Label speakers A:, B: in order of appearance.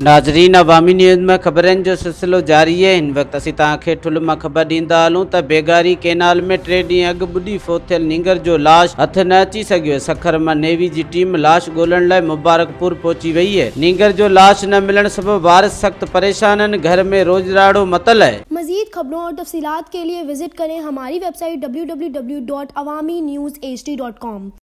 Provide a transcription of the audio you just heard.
A: नाज़रीन, अवामी न्यूज़ में ख़बरनि जो सिलसिलो जारी आहे हिन वक़्तु असीं तव्हांखे ठुल माँ ख़बर ॾींदा हलूं त बेगारी केनाल में टे ॾींहं अॻु ॿुॾी फोथियल नींगर जो लाश हथ न अची सघियो सखर माँ नेवी जी टीम लाश ॻोल्हण लाइ मुबारकपुर पहुची वई आहे। नींगर जो लाश न मिलण सब वारिस सख़्त परेशान आहिनि। घर में रोज़राड़ो मतल है
B: मजीद खबरों और तफसीत के लिए विज़िट करें हमारी website W W W dot Awami news H D dot com.